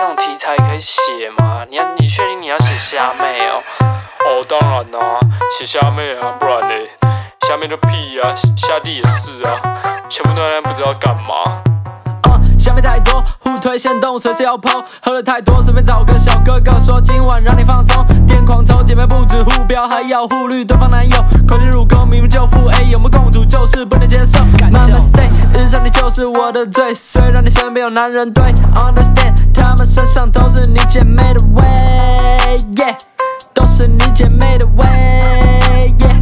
这种题材可以写吗？你要你确定你要写虾妹哦？哦，当然啦，写虾妹啊，不然嘞，虾妹的屁啊，虾弟也是啊，全部都在那不知道干嘛。下面太多互推先动，随时要碰。喝了太多，随便找个小哥哥说今晚让你放松。癫狂抽姐妹不止互飙，还要互绿对方男友。口进入宫，明明就负 A，有没有共主就是不能接受。Mama say，日上你就是我的罪，虽然你身边有男人对。Understand，他们身上都是你姐妹的味，Yeah，都是你姐妹的味，Yeah。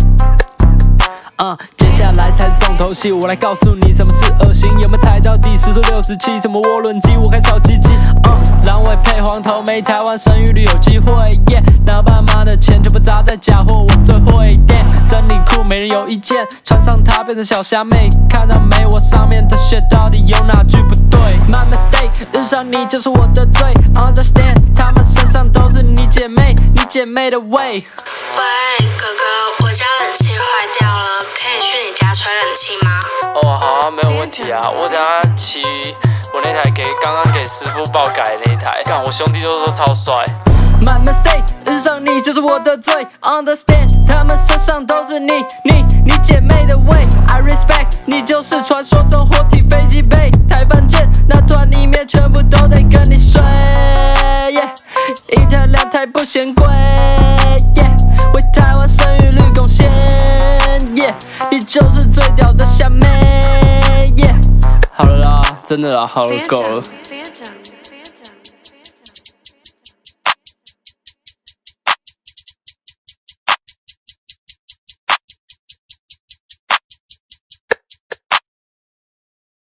接下来才是重头戏，我来告诉你什么是恶心。有没有猜到第时速六十七？什么涡轮机？我开小机器。嗯，狼尾配黄头，没台湾生育率有机会。耶，拿爸妈的钱全部砸在假货，我最会垫。真理裤没人有意见，穿上它变成小虾妹。看到没？我上面的血到底有哪句不对上你就是我的罪。Understand，他们身上都是你姐妹，你姐妹的味。喂，哥哥，我家冷气坏掉了，可以去你家吹冷气吗？哦，好啊，没有问题啊。我等下骑我那台给刚刚给师傅爆改的那一台，看我兄弟都说超帅。My mistake，遇上你就是我的罪。Understand，他们身上都是你你你姐妹的味。I respect，你就是传说中活体飞机杯。台两台不嫌贵。Yeah，为台湾生育率贡献。Yeah，你就是最屌的虾妹。Yeah，好了啦，真的啦，好了，够了。